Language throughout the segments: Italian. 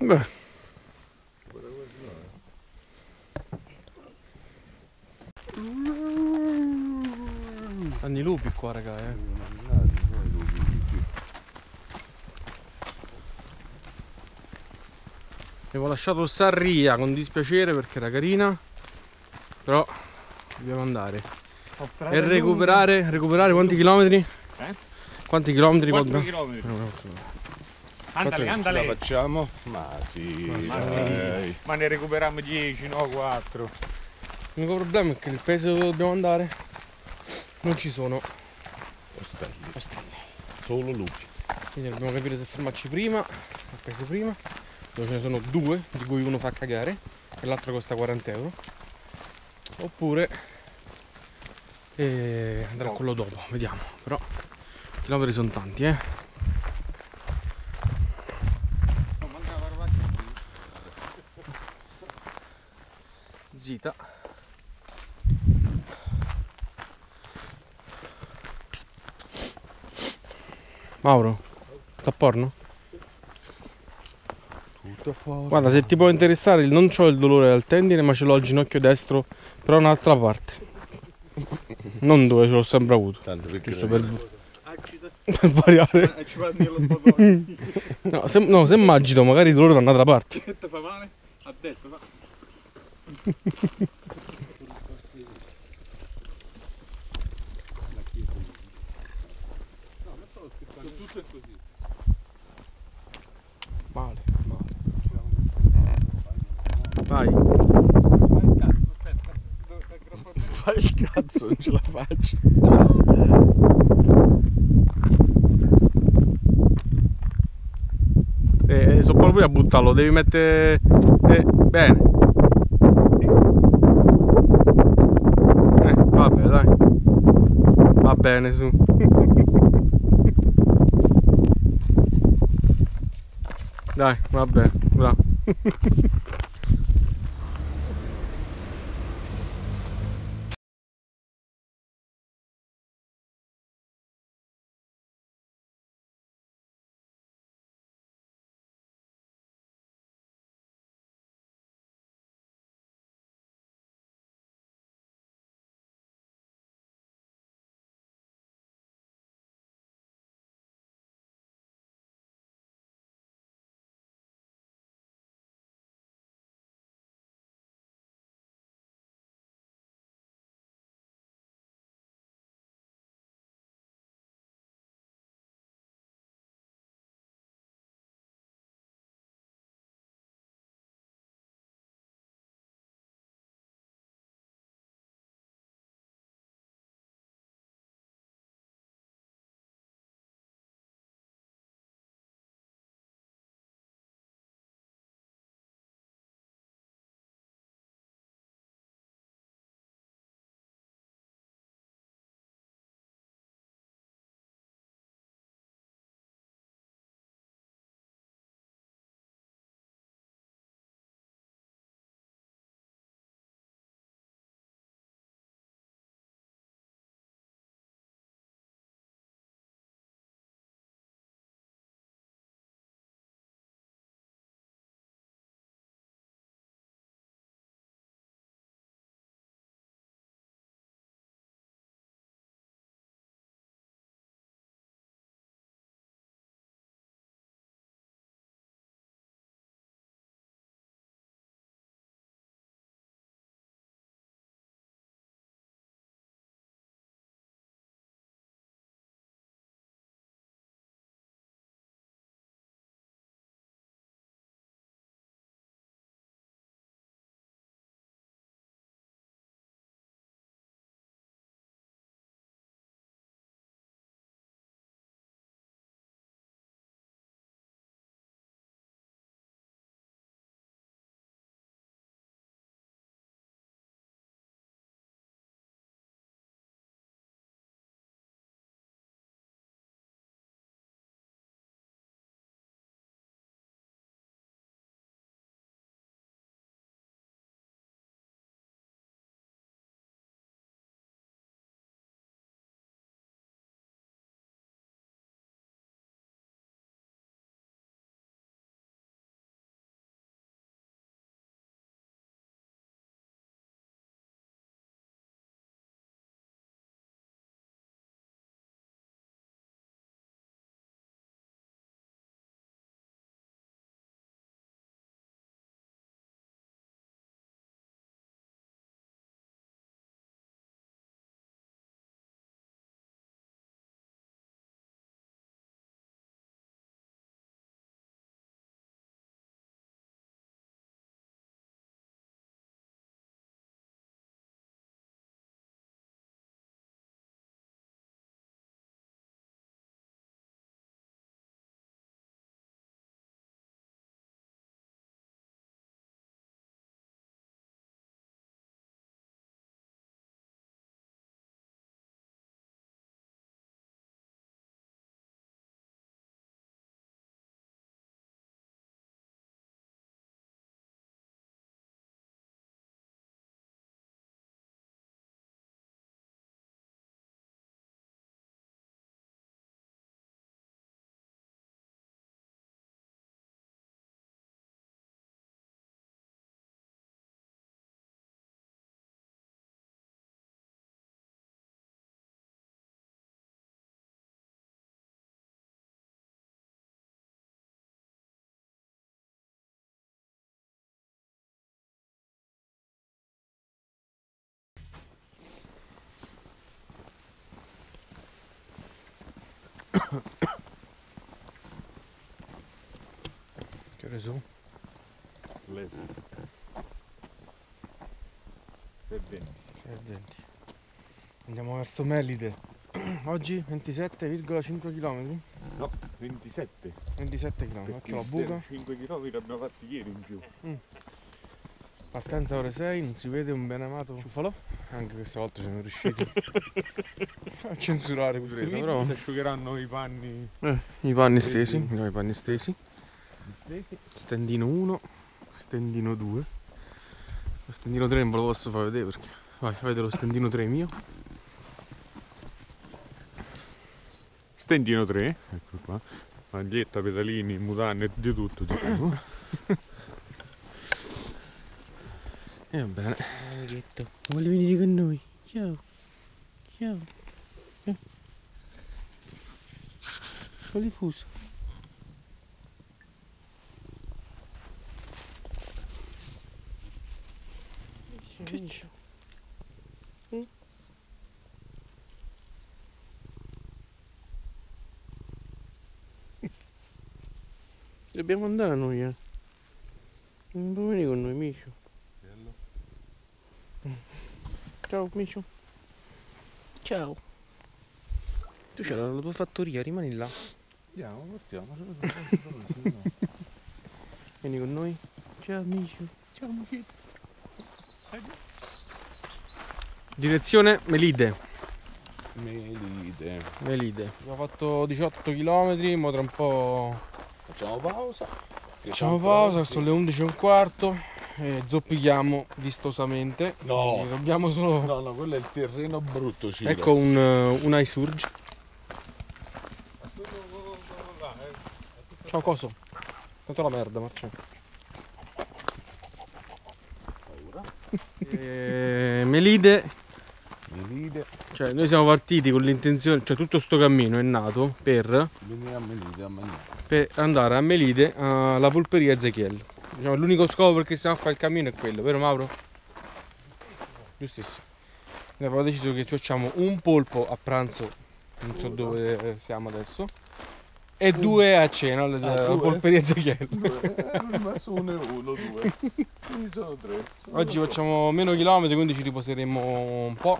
Beh. Stanno i lupi qua, raga, eh. Avevo lasciato Sarria con dispiacere perché era carina. Però dobbiamo andare. E recuperare, recuperare quanti chilometri? Eh? Quanti chilometri? 4 quanto- km. No, Andale, andale. La facciamo? Ma sì, Ma sì, ma ne recuperiamo 10, no 4. L'unico problema è che il paese dove dobbiamo andare non ci sono Ostelli. ostelli. Solo lupi. Quindi dobbiamo capire se fermarci prima, al paese prima, dove ce ne sono due, di cui uno fa cagare e l'altro costa 40 euro. Oppure eh, andare a quello dopo, vediamo. Però i chilometri sono tanti, eh. Zita. Mauro, sta porno? Tutto fuori. Guarda, se ti può interessare, non ho il dolore al tendine, ma ce l'ho al ginocchio destro, però un'altra parte. Non dove ce l'ho sempre avuto, Tanto perché giusto per, per variare. No se, no, se m'agito, magari il dolore da un'altra parte. Che ti fa male? A destra, fa. Male, male. Vai. Vai il cazzo, aspetta. Fai il cazzo, non ce la faccio. Eh, sono proprio a buttarlo, devi mettere... Eh, bene. bene su. Dai vabbè bravo. Che ore sono? Bene. 6:20. Andiamo verso Melide. Oggi 27,5 km. No, 27. 27 km. Occhio la buca. 5 km abbiamo fatti ieri in più. Partenza ore 6, non si vede un benamato ciuffalo. Anche questa volta siamo riusciti a censurare questo Pure video, però si asciugheranno i panni. i panni stesi, no, i panni stesi. Stendino 1, stendino 2. Lo stendino 3 non ve lo posso far vedere perché. Vai, fai vedere lo stendino 3 mio. Stendino 3, eccolo qua. Maglietta, pedalini, mutande, di tutto, di tutto. E va bene. Amichetto, vuoi venire con noi? Ciao. Ciao. Eh. Con il fuso. Che c'è? Mm? Dobbiamo andare noi, eh. Non puoi venire con noi, Micio. Ciao, Micio. Ciao. Tu c'hai la tua fattoria, rimani là. Andiamo, partiamo. Vieni con noi. Ciao, Micio. Ciao, Micio. Direzione Melide. Melide. Melide. Abbiamo fatto 18 km, mo tra un po' Facciamo pausa. facciamo tanto pausa, sono le 11 e un quarto e zoppichiamo vistosamente. No. Dobbiamo solo... No, no, quello è il terreno brutto, Ciro. Ecco un, eh, un iSurge. Ciao coso. Tanto la merda, Marcello. Eh, Melide, Melide. cioè noi siamo partiti con l'intenzione, cioè tutto sto cammino è nato per, Vieni a Melide a mangiare. per andare a Melide alla pulperia Ezechiel. Diciamo, l'unico scopo perché stiamo a fare il cammino è quello, vero Mauro? Giustissimo. Noi abbiamo deciso che facciamo un polpo a pranzo, non so dove eh, siamo adesso, e due a cena alla Ah, due? polperia Ezechiel. Eh, ma sono uno e uno, due. Quindi sono tre. Sono Oggi facciamo meno chilometri, quindi ci riposeremo un po',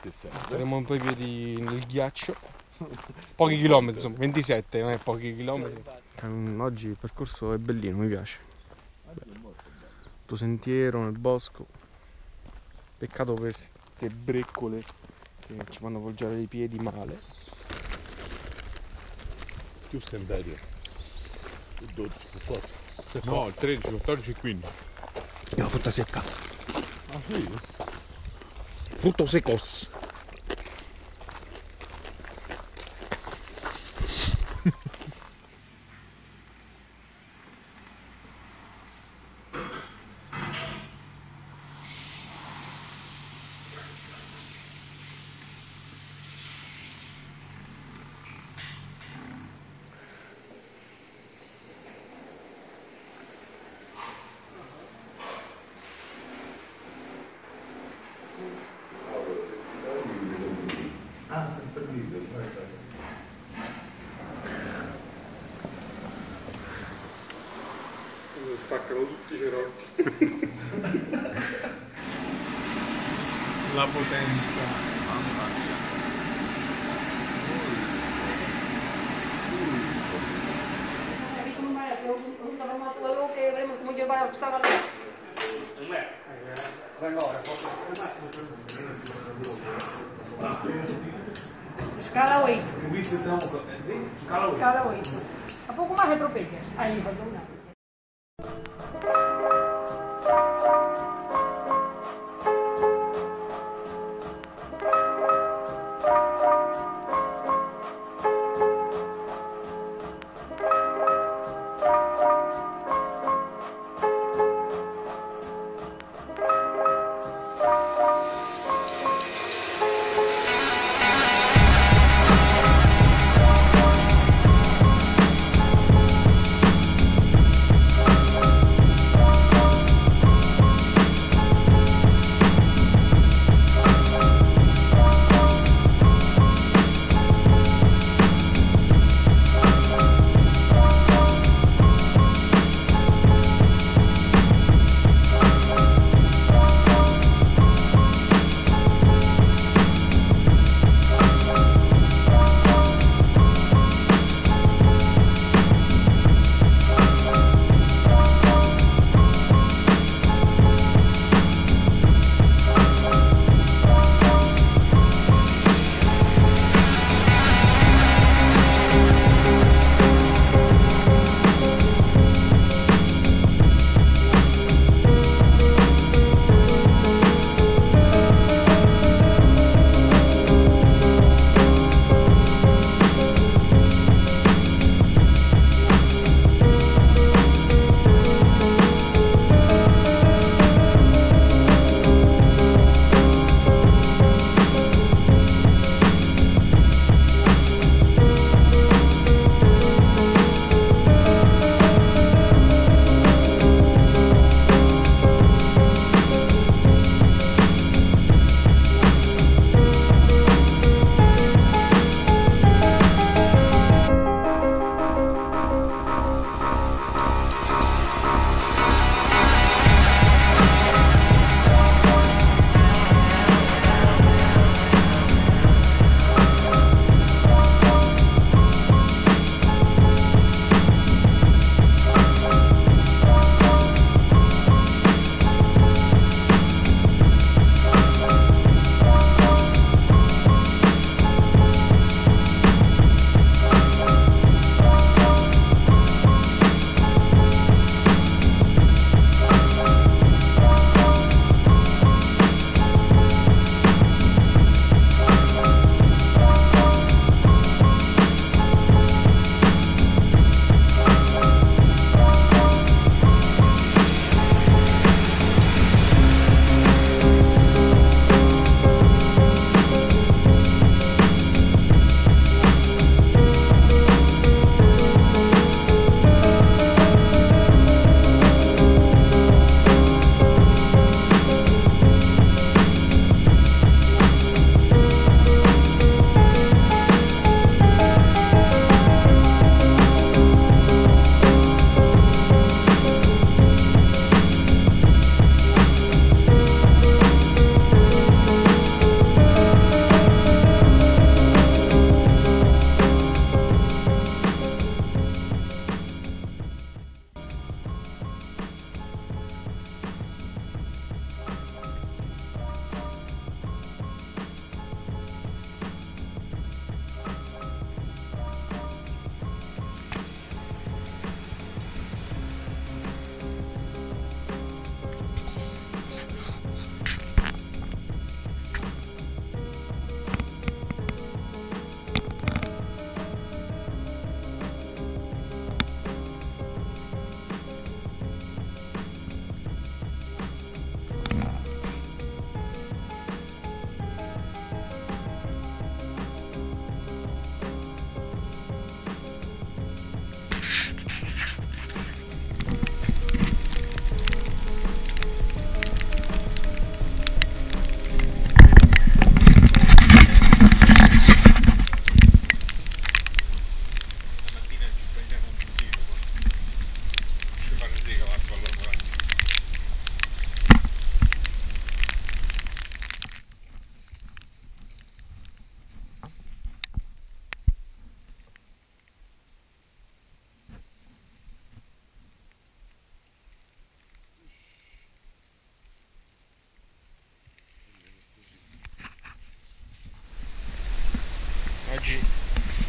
Che serve? staremo un po' i piedi nel ghiaccio. Pochi chilometri, insomma, 27, non è pochi chilometri. Oggi il percorso è bellino, mi piace. Tutto sentiero nel bosco. Peccato per queste breccole che ci fanno poggiare i piedi male. Più senderio. Il 12 per forza. No, il 13, 14 e 15. La frutta secca. Ah, sì? Frutto secos.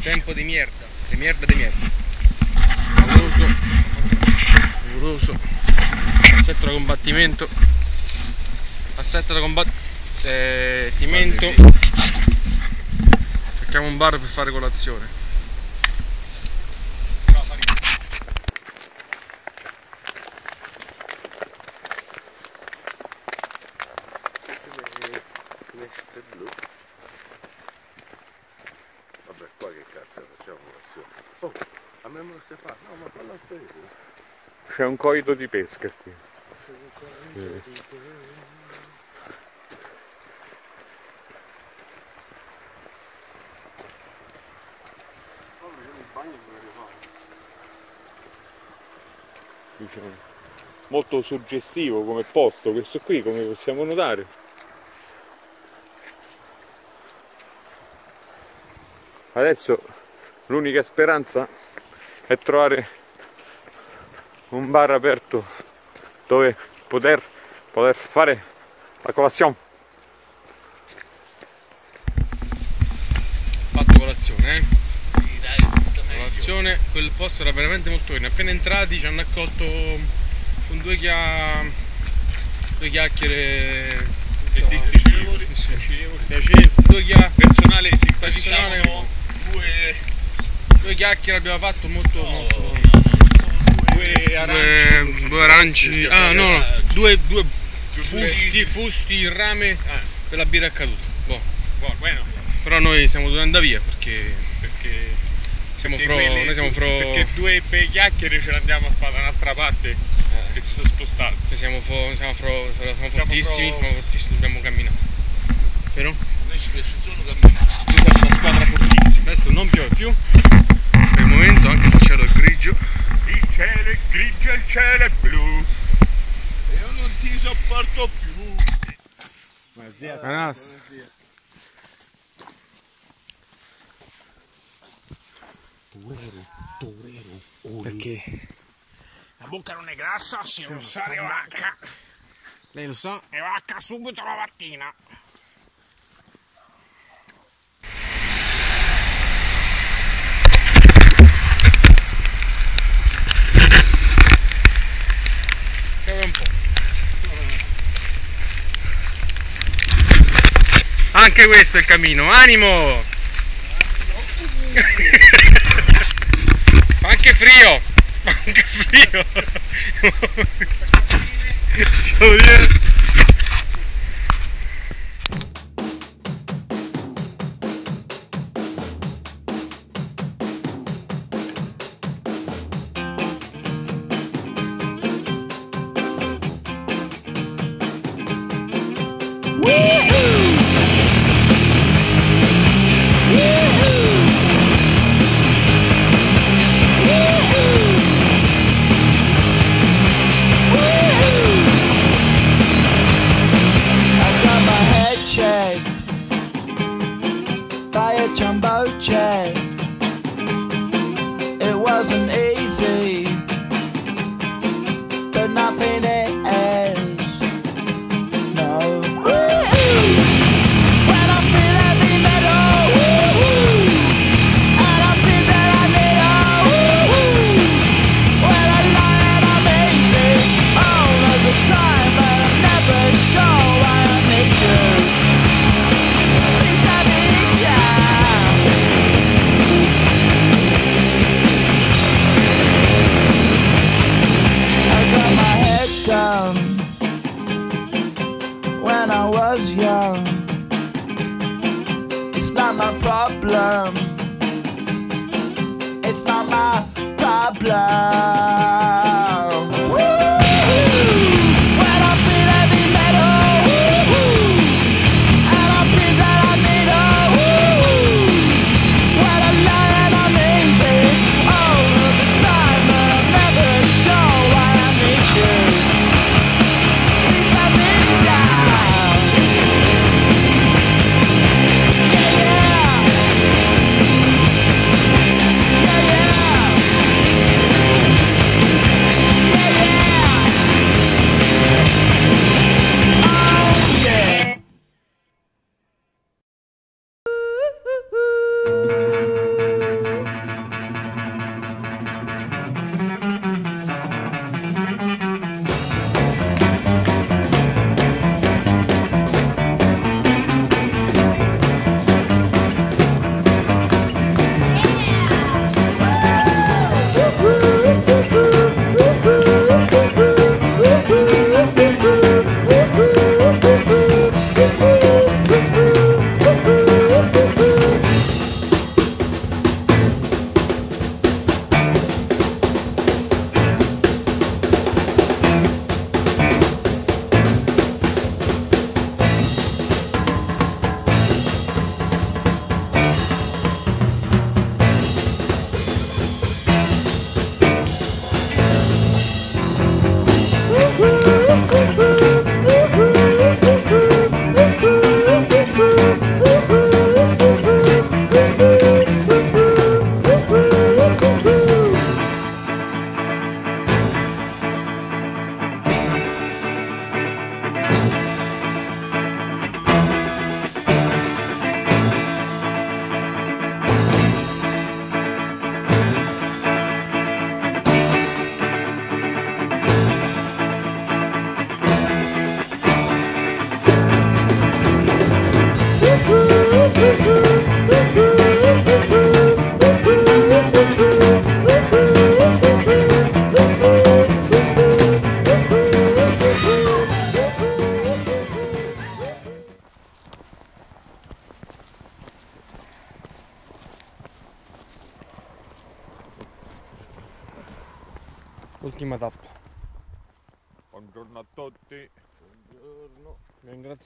Tempo di merda, di merda di merda. Pauroso, pauroso. Assetto da combattimento. Assetto da combattimento. Cerchiamo un bar per fare colazione. Vabbè, qua che cazzo facciamo colazione? Oh, a me me lo stai fare? No, ma fallo a te. C'è un coito di pesca qui. Diciamo, Molto suggestivo come posto questo qui, come possiamo notare. Adesso l'unica speranza è trovare un bar aperto dove poter, poter fare la colazione. Fatto colazione, eh? Colazione, quel posto era veramente molto bene. Appena entrati ci hanno accolto con due, chia... due chiacchiere E distinguevoli, piacevoli, due chiacchiere. personale Personale, due, due chiacchiere abbiamo fatto molto, molto due aranci. due, aranci ah no, due, due fusti, fusti. in rame per la birra è caduta boh. Buono, bueno, però noi siamo dovuti andare via perché perché, siamo perché fro quelle- noi siamo fro perché due bei chiacchiere ce l'andiamo a fare da un'altra parte che si sono spostati. noi siamo, fo- siamo, fro- siamo Siamo fortissimi fro- siamo fortissimi dobbiamo camminare vero? noi ci piace solo camminare. Noi siamo una squadra fortissima. adesso non piove più per il momento anche se il cielo è grigio Il cielo è grigio, il cielo è blu. E io non ti sopporto più. Anas perché La bocca non è grassa, si non sa di vacca. lei lo sa E vacca subito la mattina. Piove un po' anche questo è il cammino animo! Fa anche frio Fa anche frio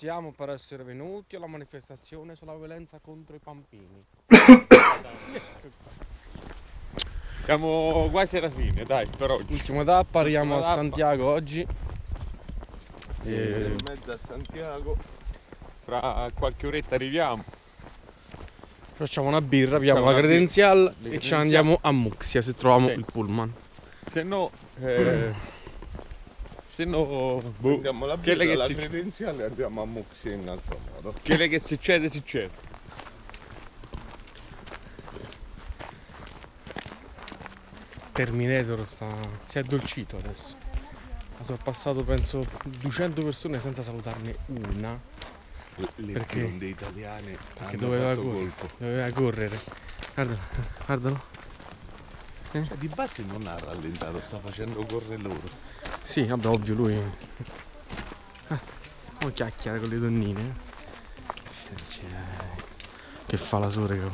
ringraziamo per essere venuti alla manifestazione sulla violenza contro i pampini. Siamo quasi alla fine, dai, per oggi. Ultima tappa, arriviamo a tappa. Santiago oggi. E E in mezzo a Santiago. Fra qualche oretta arriviamo. facciamo una birra, abbiamo la una credenzial birra. e credenzial. andiamo a Muxia se troviamo Sì. il pullman. Se no... Eh, se no... Boh, Prendiamo la Quelle birra, che la si- credenziale e andiamo a Muxi in altro modo. quello che succede, succede. Terminator sta... si è addolcito adesso. Ha sorpassato penso 200 persone senza salutarne una. Le, le Perché? bionde italiane Perché hanno doveva correre. colpo. Doveva correre. Guardalo, guardalo. Cioè, di base non ha rallentato, sta facendo correre loro. Sì, vabbè, ovvio lui. Ah, oh, chiacchiera con le donnine. Cioè, Che fa la raga.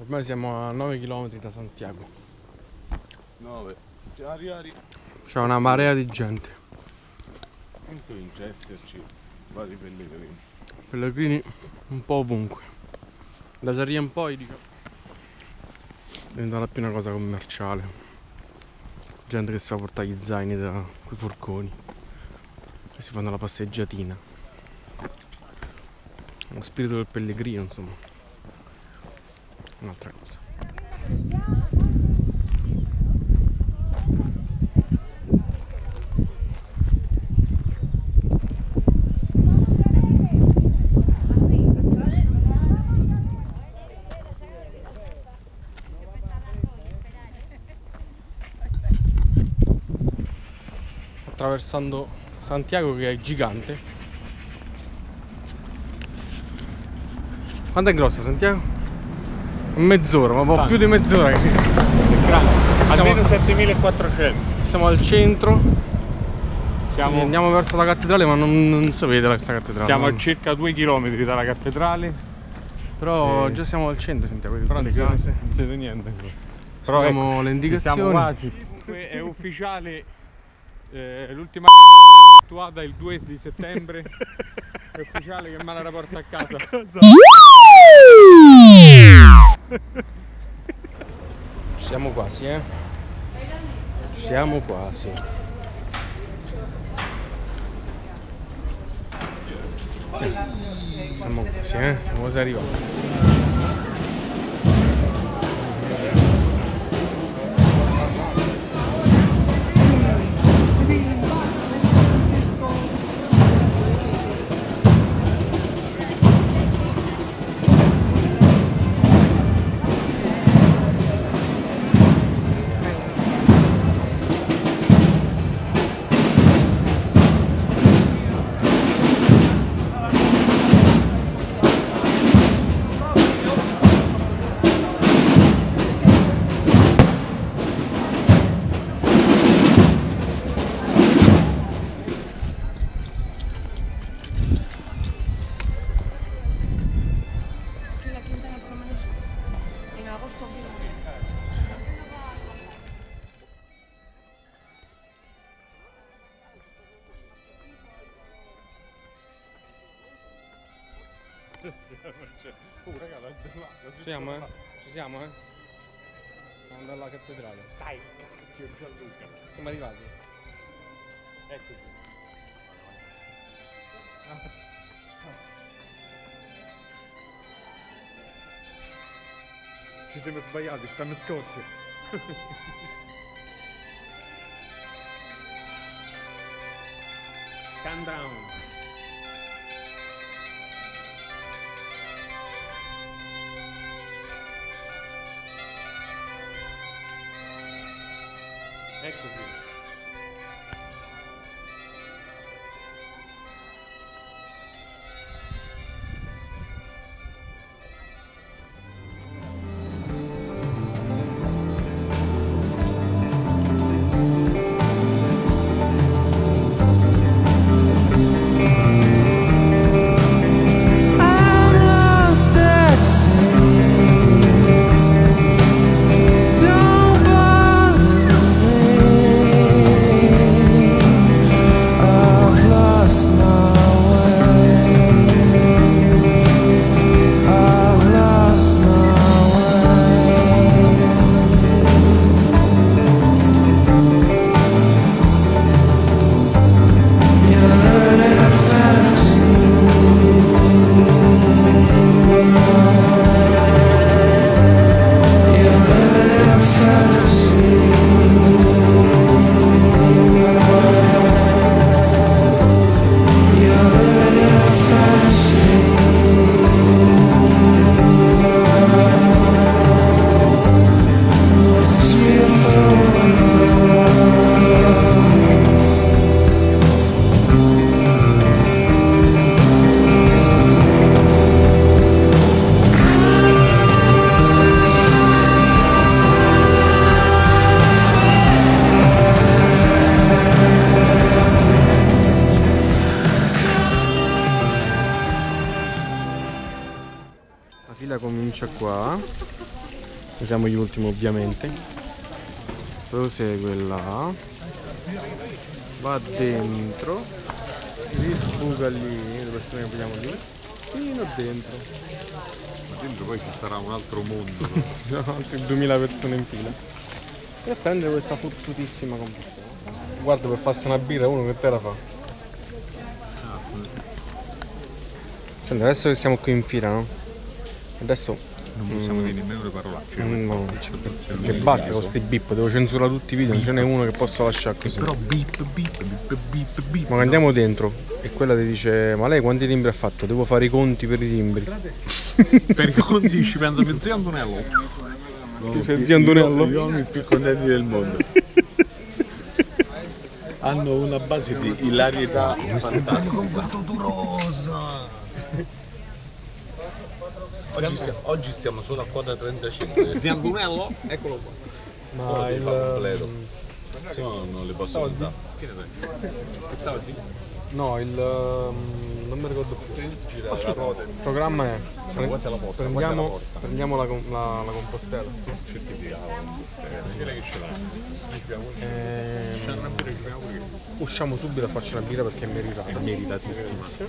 Ormai siamo a 9 km da Santiago. 9. Ari Ari. C'è una marea di gente. Incomincia a esserci vari pellegrini. Pellegrini un po' ovunque. Da Saria in poi diciamo. Diventa più una cosa commerciale. Gente che si fa portare gli zaini da quei forconi. Che si fanno la passeggiatina. Lo spirito del pellegrino, insomma. Un'altra cosa. Attraversando Santiago che è gigante. Quanto è grossa Santiago? Mezz'ora, ma Tanto. più di mezz'ora che Siamo- Almeno 7400. siamo al centro. Siamo, Andiamo verso la cattedrale, ma non, non si vede questa cattedrale. siamo a circa 2 km dalla cattedrale. Però eh, già siamo al centro, Santiago. di Però non si vede niente. Però Abbiamo ecco, le Siamo indicazioni. quasi. Que- È ufficiale. Eh, l'ultima è effettuata il 2 di settembre. È ufficiale che Mala porta a casa. Siamo quasi, eh. Siamo quasi. Siamo quasi, eh. Siamo quasi arrivati. Siamo, eh? Ci siamo, eh? Andando alla cattedrale. Dai, cacchio Gianluca. Siamo arrivati. Eccoci. Ci siamo sbagliati, stanno in Scozia. Countdown. Ecco qui. Comincia qua. Siamo gli ultimi ovviamente. Prosegue là. Va dentro. Risbuca lì, le persone che vediamo lì. Fino dentro. Ma dentro poi ci sarà un altro mondo. no? Ci sono altre 2000 persone in fila. E prendere questa fottutissima combustione. Guarda per farsi una birra uno che te la fa. Senti, adesso che siamo qui in fila, no? Adesso Non possiamo dire nemmeno le parolacce. Mm, no, che basta con sti bip, devo censurare tutti i video, non ce n'è uno che posso lasciare così. Però beep, beep, beep, beep, beep. Ma andiamo dentro e quella ti dice ma lei quanti timbri ha fatto? Devo fare i conti per i timbri. Per i conti ci pensa mio zio Antonello. Tu sei zio Antonello? Gli uomini più contenti del mondo. Hanno una base di ilarietà fantastica. Oggi, sia- oggi stiamo solo a quota 35. Zio Antonello? Eccolo qua. Ma il completo. il... Se no non le posso contare. Che ne sai? Dire? No, il... um, non mi ricordo più. Gira la ruota. Il programma è... quasi alla posta, Prendiamo, porta. prendiamo la, la, la compostela. Certificato. Quella che ce l'ha. Ehm, usciamo subito a farci una birra perché è meritata. È meritatissimo.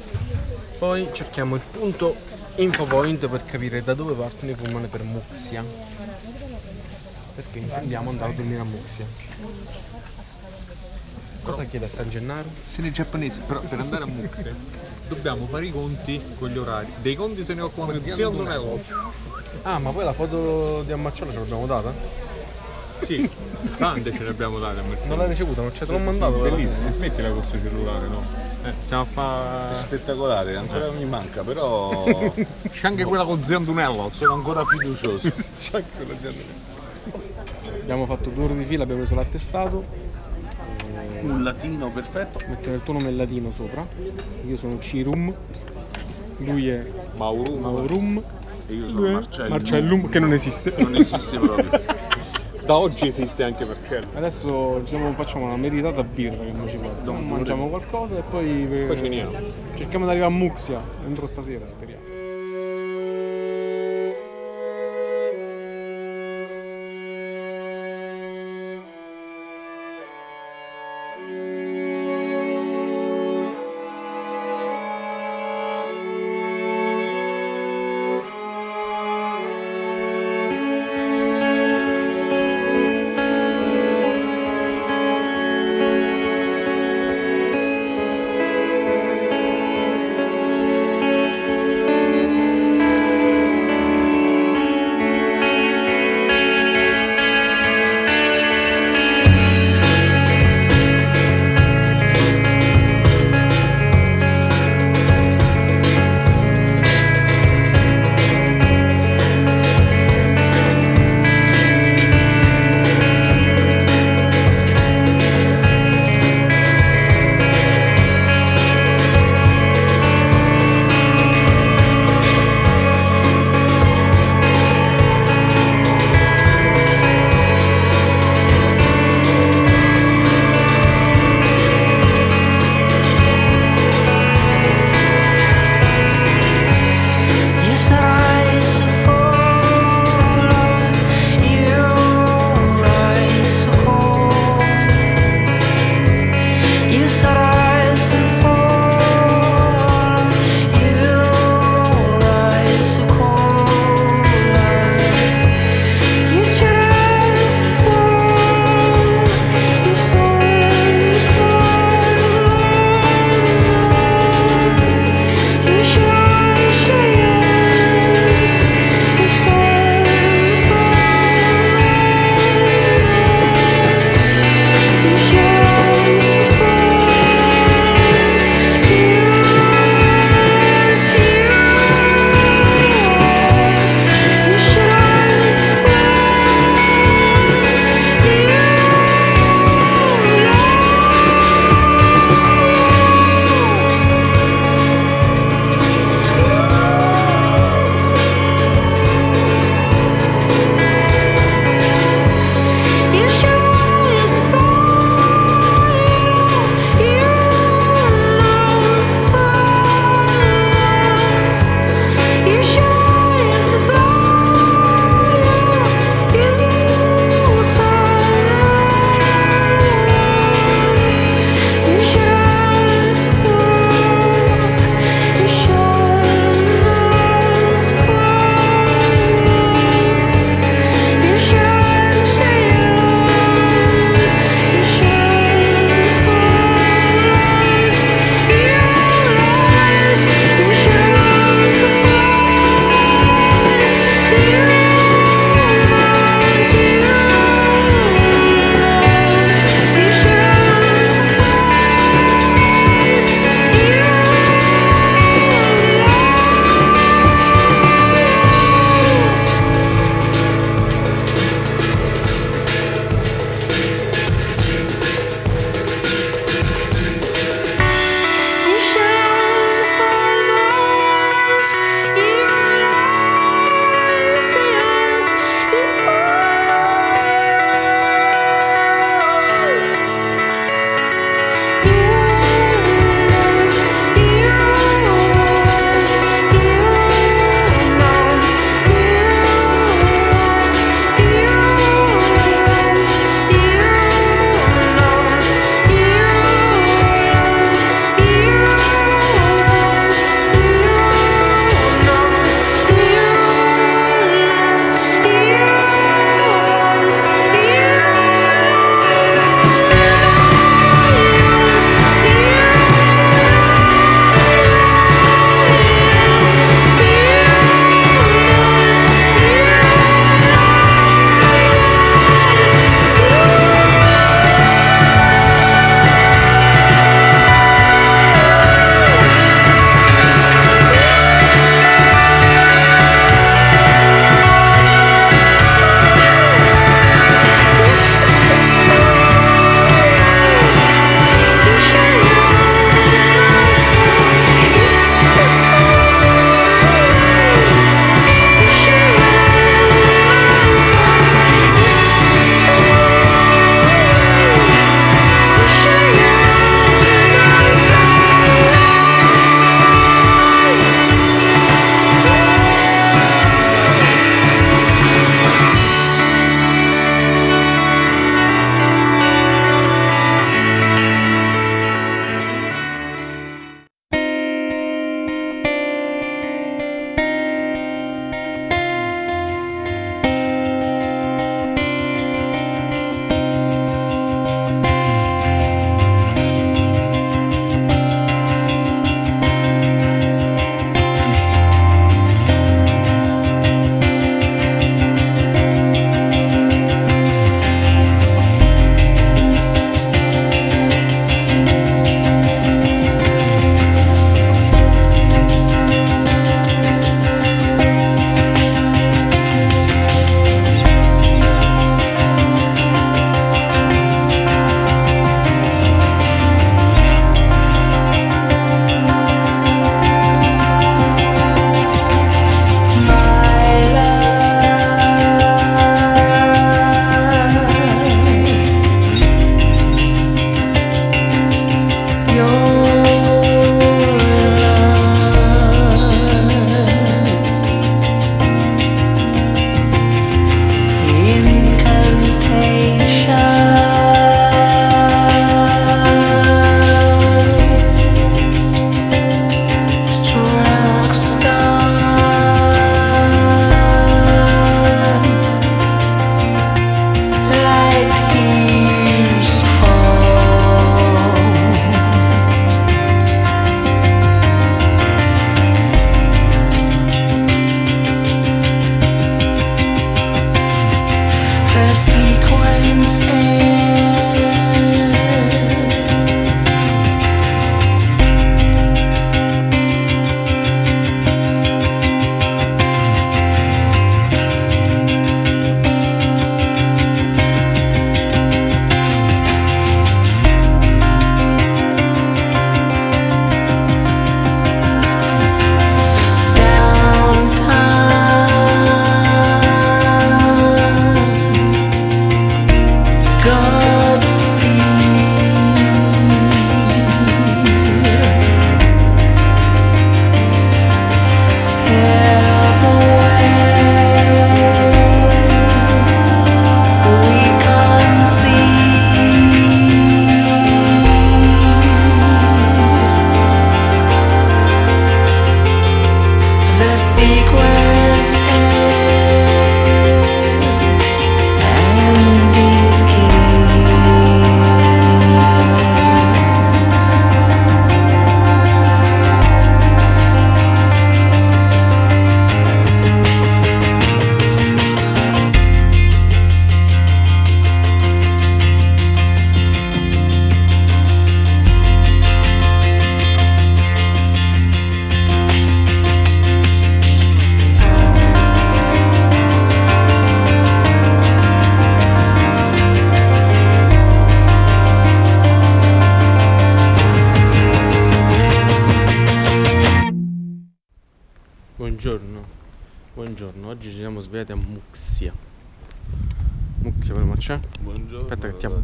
Poi cerchiamo il punto info point per capire da dove partono i pullman per Muxia. Perché intendiamo andare a dormire a Muxia. Cosa chiede a San Gennaro? Se nei giapponesi, però per andare a Muxia dobbiamo fare i conti con gli orari. Dei conti se ne occupa mio zio Antonello. Ah, ma poi la foto di Ammacciolo ce l'abbiamo data? Sì, tante ce ne abbiamo date a Mercedes. Non l'hai ricevuta, non ce l'ho mandato. Bellissimo, smettila con questo cellulare, no? Eh, stiamo a fare. Spettacolare, ancora mi manca, però C'è anche quella con zio Antonello. sono ancora fiducioso. Abbiamo fatto due ore di fila, abbiamo preso l'attestato, Un latino perfetto. mettere il tuo nome in latino sopra. Io sono Cirum, lui è Mauro. Maurum, E io sono Marcello. Marcellum, che non esiste. Non esiste proprio. Da oggi esiste anche Marcello. Adesso diciamo, facciamo una meritata birra che ci porta. Mangiamo qualcosa e poi, Poi finiamo. cerchiamo di arrivare a Muxia entro stasera, speriamo.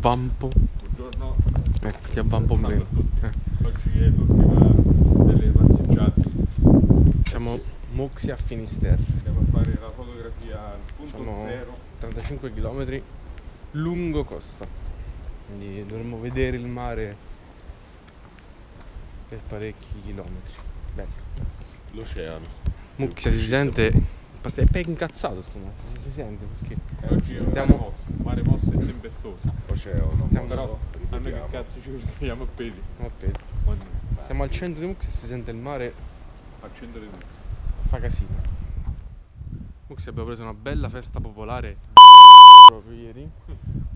Avvampo. Buongiorno, Ecco, ti avvampo tutti. Eh. Oggi è l'ultima delle passeggiate. Siamo Muxia a Finisterre. Andiamo a fare la fotografia al punto Siamo zero. 35 km lungo costa. Quindi dovremmo vedere il mare per parecchi chilometri. Bello. L'oceano. Muxia si sente. È incazzato sto si, sente perché. E oggi Stiamo- mare mosso, mare mosso e tempestoso. Oceano. Stiamo- Però a noi che cazzo ci vediamo a piedi. Ok. Quando Siamo al centro di Muxia e si sente il mare al centro di tutti. fa casino. Muxia abbiamo preso una bella festa popolare proprio ieri.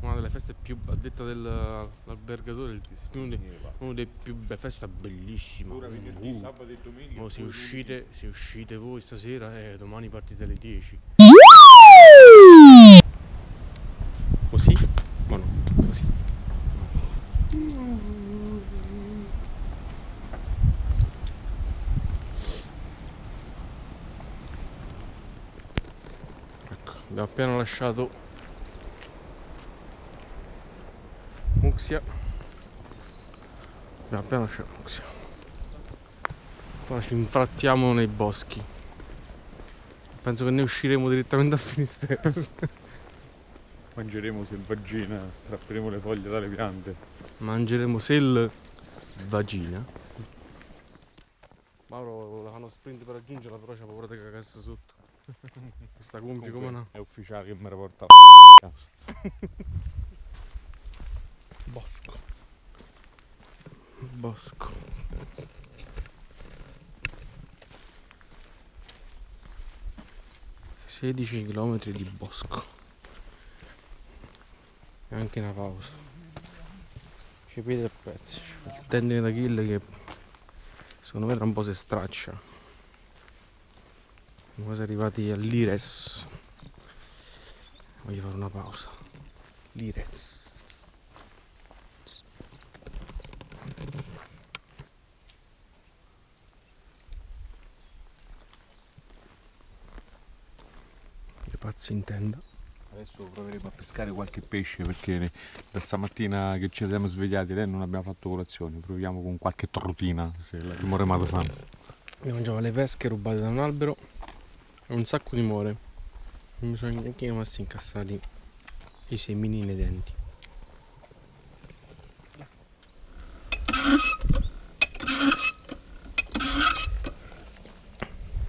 Una delle feste più a detta dell'albergatore, uno dei, uno dei più be festa bellissima. Pure venerdì, Uh. sabato e domenica. Se uscite, se uscite voi stasera, eh, domani partite alle 10. Così? Ma no, così. Ecco, abbiamo appena lasciato Muxia. Abbiamo appena lasciato Muxia. Poi ci infrattiamo nei boschi. Penso che ne usciremo direttamente a Finisterre. Mangeremo selvaggina, strapperemo le foglie dalle piante. Mangeremo sel vagina. Mauro la fanno sprint per raggiungerla, però c'ha paura di cagarsi sotto. Questa gonfia come no? È ufficiale che mi riporta a casa. Bosco. Bosco. Sedici chilometri di bosco. E anche una pausa. Ci piede a pezzi. Il tendine d'Achille che secondo me tra un po' si straccia. Siamo quasi arrivati all'Ires. Voglio fare una pausa. L'Ires. Pazzi in tenda. Adesso proveremo a pescare qualche pesce perché da stamattina che ci siamo svegliati lei non abbiamo fatto colazione. Proviamo con qualche trotina se la moremato fanno. Io mangiavo le pesche rubate da un albero e un sacco di more. Non mi sono neanche rimasti incastrati i semini nei denti.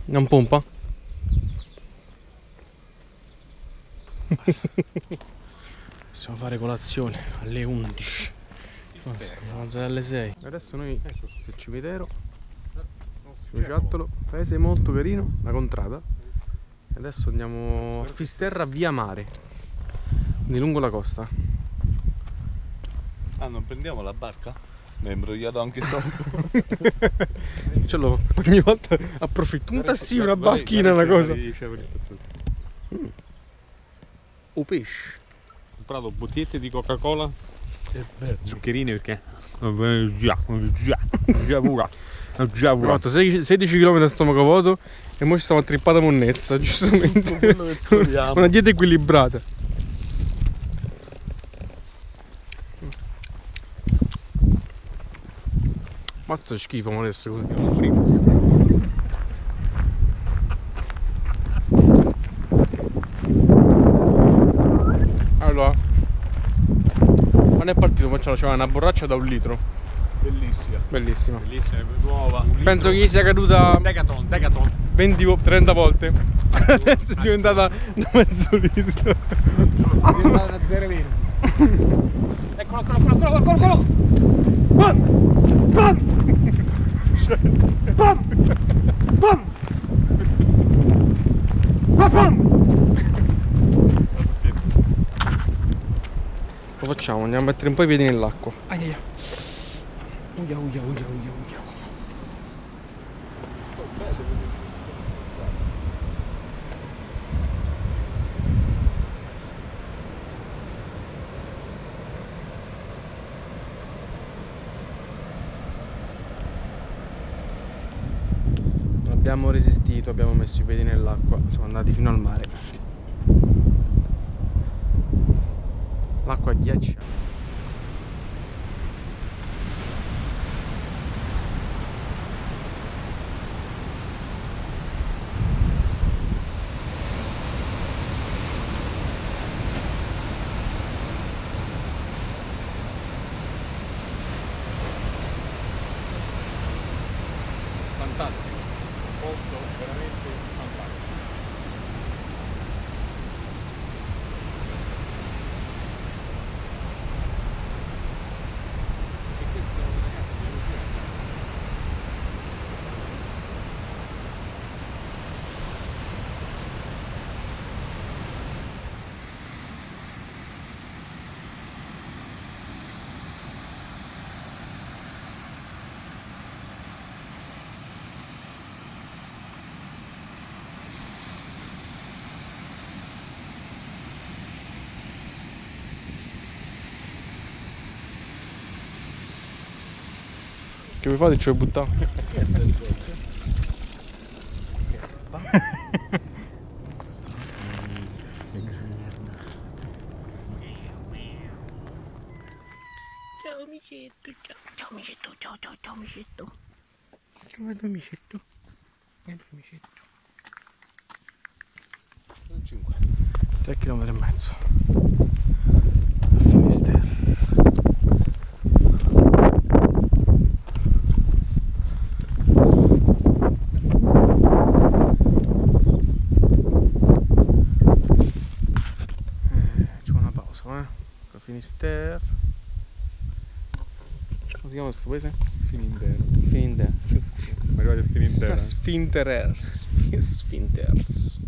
Non pompa? Possiamo fare colazione alle 11. Oh, Siamo alzati alle 6. Adesso noi, se cimitero, giocattolo, paese molto carino, la contrada. E adesso andiamo a Fisterra via mare, quindi lungo la costa. Ah, non prendiamo la barca? Mi hai imbrogliato anche sopra. Ce l'ho, ogni volta approfitto. Un tassino, una banchina, una cosa. O pesce. Comprato bottigliette di Coca-Cola e zuccherini perché già, già, già già fatto 16 km a stomaco vuoto e ora ci attrippati a monnezza, giustamente. Una dieta equilibrata. Mazza schifo modesto così. Ma c'era una borraccia da un litro, Bellissima. bellissima. Bellissima, nuova. Penso che gli sia caduta Decaton, Decaton. 20 vo- 30 volte. Adesso è diventata da mezzo litro. una 0 Eccolo, eccolo, eccolo, eccolo, eccolo, eccolo! Lo facciamo, andiamo a mettere un po' i piedi nell'acqua. Aia. Uia, uia, uia, uia, uia. abbiamo resistito, abbiamo messo i piedi nell'acqua, siamo andati fino al mare. la codiaccia Fare? Ci vuoi buttare? Ciao amicetto, ciao, ciao amicetto, ciao ciao ciao amicetto. Dove è l'amicetto? È l'amicetto. 3 km e mezzo. A Finisterre. Eh, c'è una pausa, eh? Finisterre. Come si chiama questo paese? Finindero. Finindere. Siamo arrivati a Finindero. Sfinterer. Sfi- Sfinters.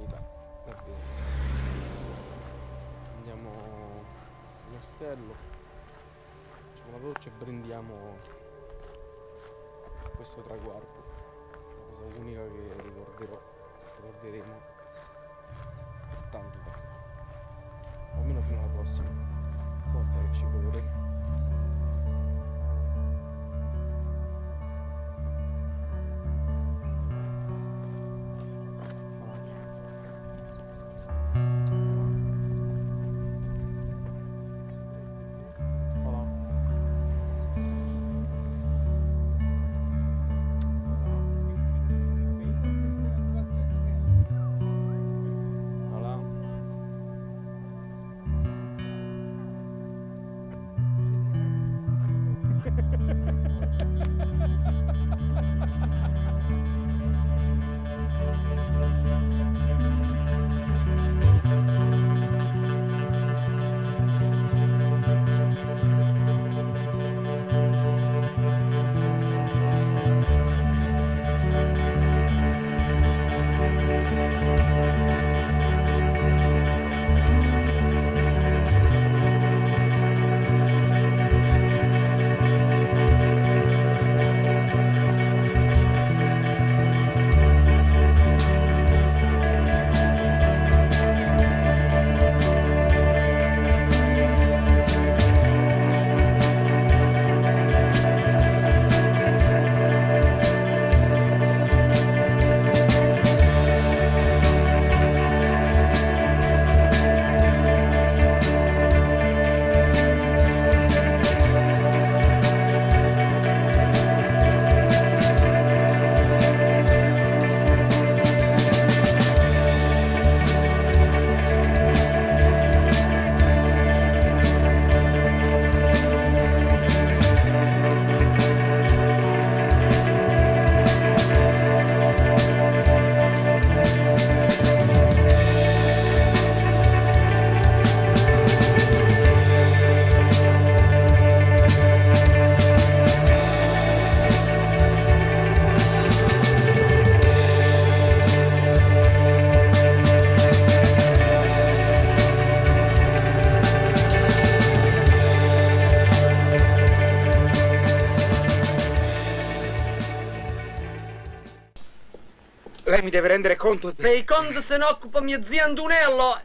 2000 va bene prendiamo un facciamo la voce e prendiamo questo traguardo. La cosa unica che ricorderò ricorderemo. Mi deve rendere conto. Dei conti se ne occupa mio zio Antonello.